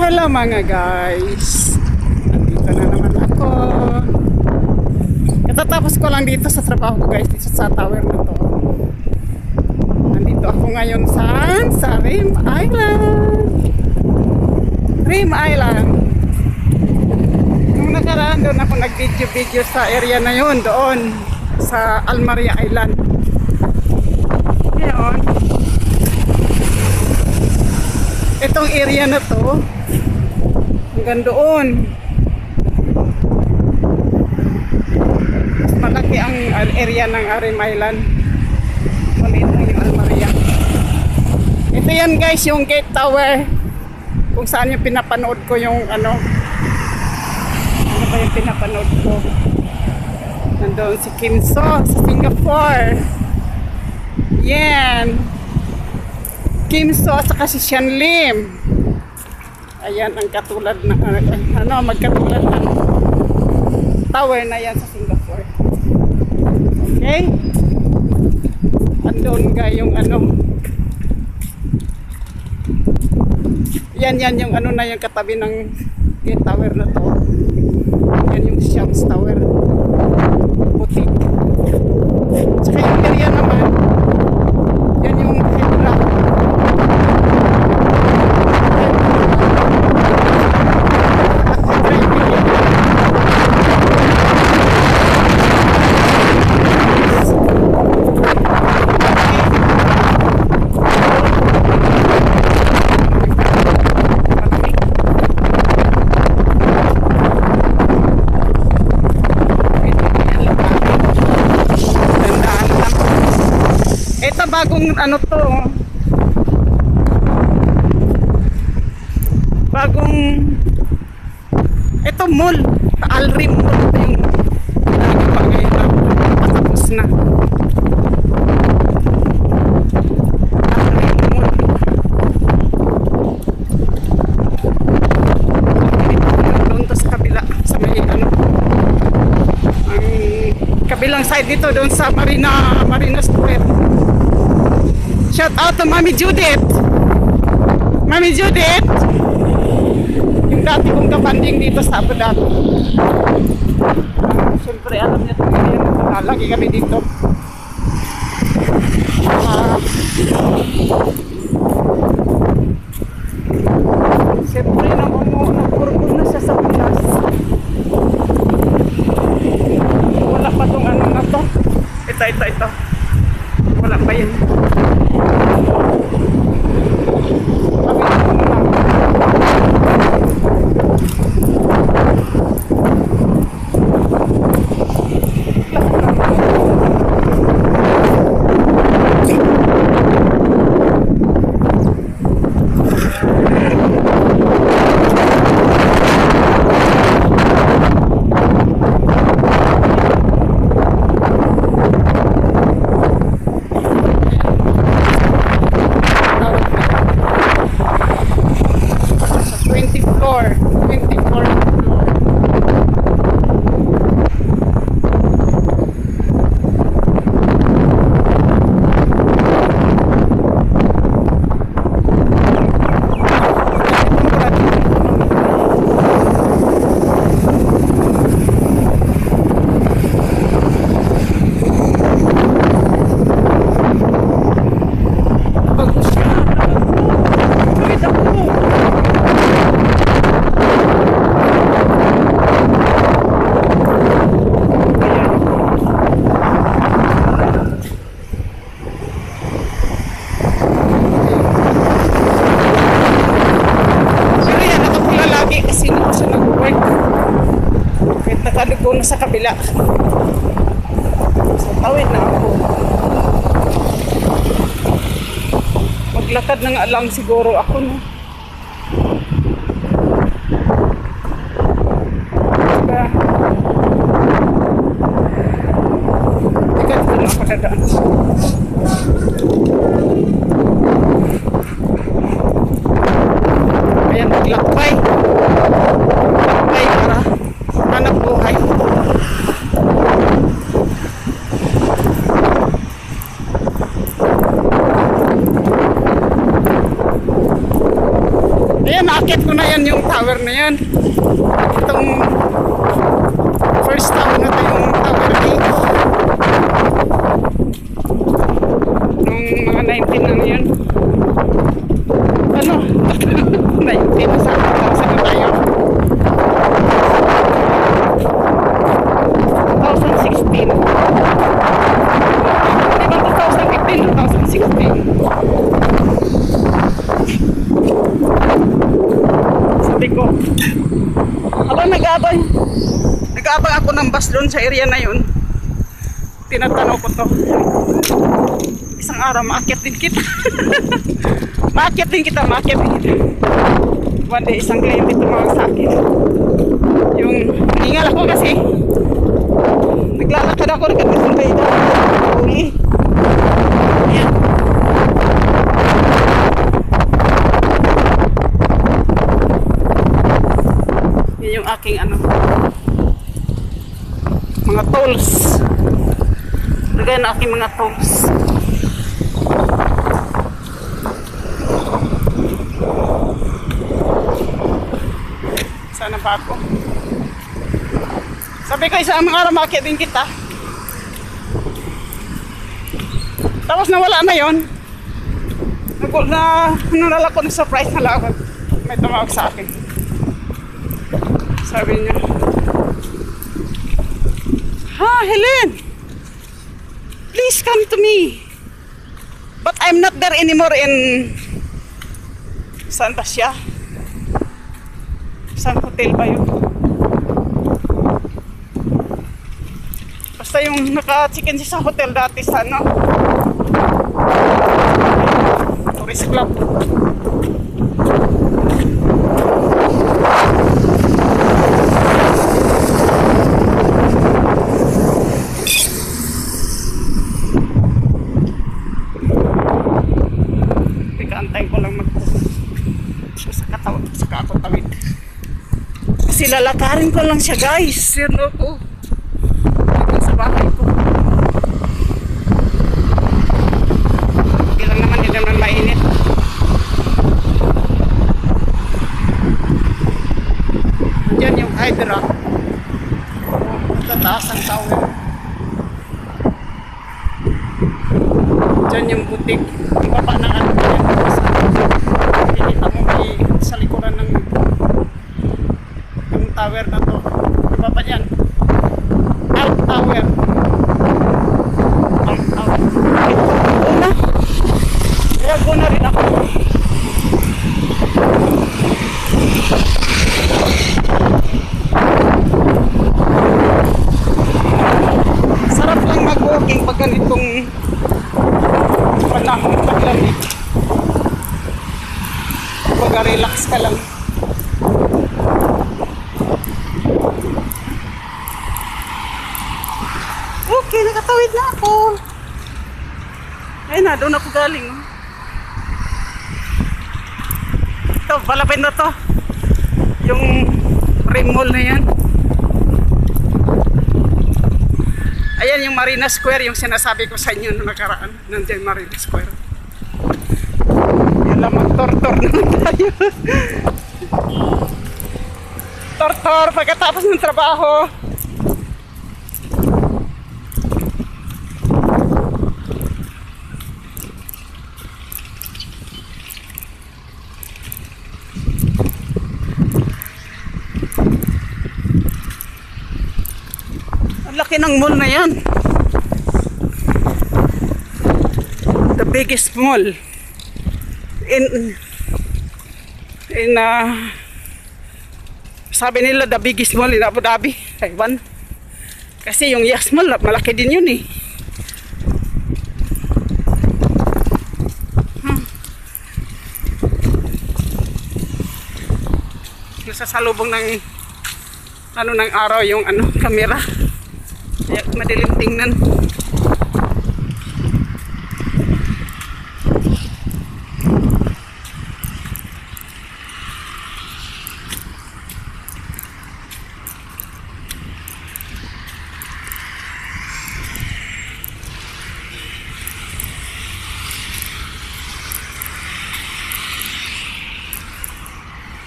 Hello mga guys! Nandito na naman ako. Katatapos ko lang dito sa trabaho ko guys, dito sa tower na to. Nandito ako ngayon saan? Sa Rim Island! Rim Island! Nung nakaraan doon ako nag-video-video sa area na yun, doon sa Almaria Island. Ngayon, itong area na to, hanggang doon. Mas malaki ang area ng Arim Island. Maliit lang yung. Ito yan guys, yung gate tower. Kung saan yung pinapanood ko yung ano. Ano ba yung pinapanood ko? Nandoon si Kim So sa Singapore. Yan. Kim So at saka si Sean Lim. Ayan ang katulad na ano magkatulad ng tower na yan sa Singapore. Okay? Andun ga yung ano Yan yan yung ano na yung katabi ng gate tower na to. Yan yung Shams Tower. Puti. Tsaka yung area naman yan yung Hydra. Tandaan lang. Ito bagong ano to. Bagong ito mall. Alrim mall ito yung nagpa ngayon patapos na. Ano ang kabilang side dito doon sa Marina Marina Square. Shout out to Mami Judith. Mami Judith. Yung dati kong kapanding dito sa Abu Dhabi. Siyempre alam niya ito ngayon. Lagi kami dito. Ah, Siyempre nang umuo na purpur na siya sa Pinas. Wala pa tong ano na to. Ito, ito, ito. Wala pa yun. Sabi ko na. Sa 20 floor. 20 floor. floor. Bagus siya. Wait ako. Pero yan, nakapula lagi kasi hindi siya nag-work. Kahit nakalugo na sa kabila. So, tawid na ako. Maglakad na nga lang siguro ako, no? Nakakit ko na yan yung tower na yan. Itong first tower na to yung tower 8. Nung mga 19 na yun. Ano? 19 sa 1,000 na tayo. 2016. Di ba 2015 o 2016? Sabi ko, habang nag-abang, nag-abang ako ng bus doon sa area na yun, tinatanong ko to, isang araw, maakyat din kita. maakyat din kita, maakyat din kita. One day, isang kliyente tumawag sa akin. Yung, ningal ako kasi, naglalakad ako, nagkakasumbay daw, huli. Ayan. Yan yung aking ano mga tools. Lagay na aking mga tools. Sana pa ako? Sabi ko isa mga araw makakit din kita. Tapos nawala na yon. Nag na nalala ko ng surprise na lang. May tumawag sa akin. Sabi niya, Ha, Helen! Please come to me. But I'm not there anymore in... Saan ba siya? Saan hotel ba yun? Basta yung naka-chicken siya sa hotel dati sa ano? Tourist club. Teka, antayin ko lang mag sa katawid, sa ako tawid. Kasi lalakarin ko lang siya guys. Sino ko? Dito sa bahay ko. Okay lang naman, hindi naman mainit. Diyan yung Hydra. Tataas ang tower. Diyan yung butik. Ang baba ng ano ba yan? Nakikita mo may sa likuran ng ng tower na to. Ang baba yan. Alt tower. Alt tower. Una. Kaya go na rin ako. Sarap lang mag-walking pag ganitong panahon taglamig. Kumbaga relax ka lang. Okay, nakatawid na ako. Ayun na, doon ako galing. Ito, palapit na to. Yung ring mall na yan. Ayan yung Marina Square, yung sinasabi ko sa inyo noong nakaraan. Nandiyan Marina Square. Yan lang, mag-tortor naman tayo. Tortor pagkatapos ng trabaho. Ang laki ng mall na yan. The biggest mall in in uh, sabi nila the biggest mall in Abu Dhabi, Taiwan. Kasi yung Yas Mall, malaki din yun eh. Hmm. Nasa salubong ng ano ng araw yung ano kamera. Kaya madilim tingnan.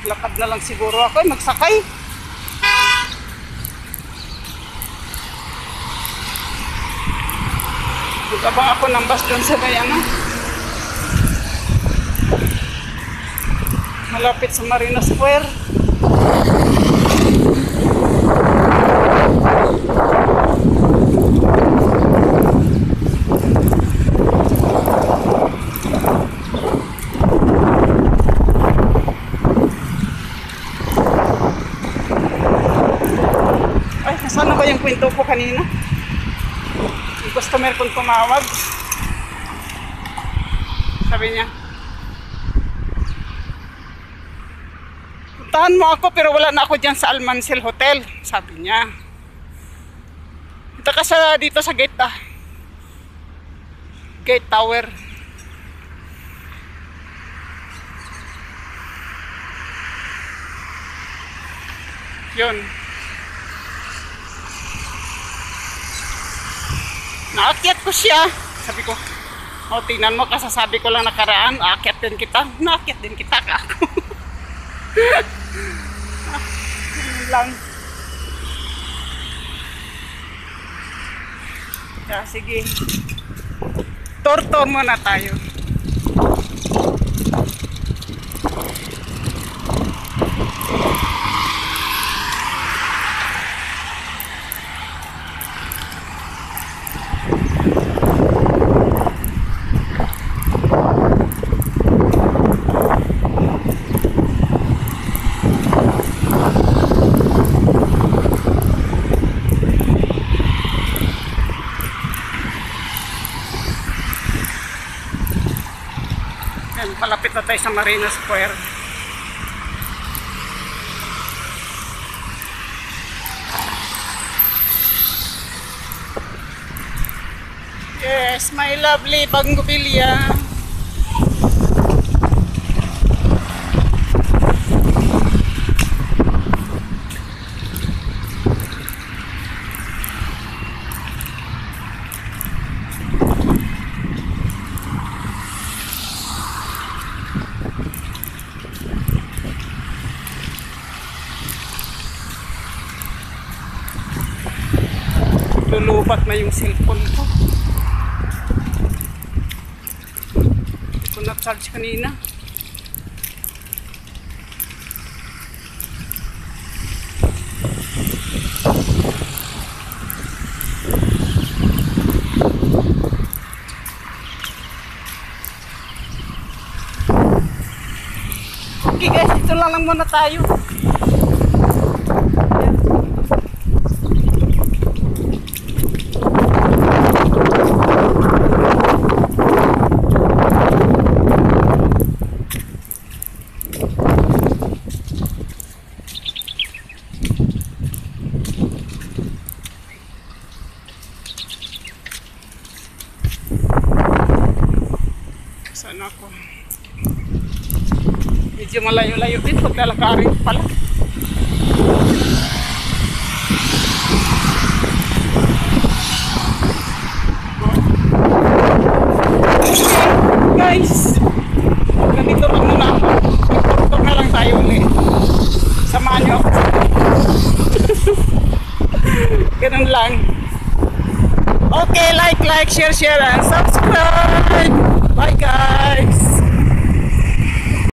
lakad na lang siguro ako eh, magsakay Magabang ako ng bus doon sa may ano. Malapit sa Marina Square. Ay, nasaan na ba yung kwento ko kanina? Customer kong tumawag. Sabi niya, Puntahan mo ako pero wala na ako dyan sa Almancel Hotel. Sabi niya. Ito ka sa dito sa gate ah. Gate Tower. Yun. Naakyat ko siya. Sabi ko, oh, tingnan mo, kasasabi ko lang nakaraan, aakyat din kita. Naakyat din kita ka ako. Yun lang. Kaya sige. Tour-tour muna tayo. Yan, palapit tayo sa Marina Square. Yes, my lovely Banggobilya. Lulubat na yung cellphone ko. Ko na-charge kanina. Okay guys, dito lang lang muna tayo. Saan ako? Medyo malayo-layo din pag lalakarin pala. Guys, ganito lang muna ako. Magtutok na lang tayo ulit. Samahan niyo ako. Ganun lang. Okay, like, like, share, share, and subscribe. Bye guys!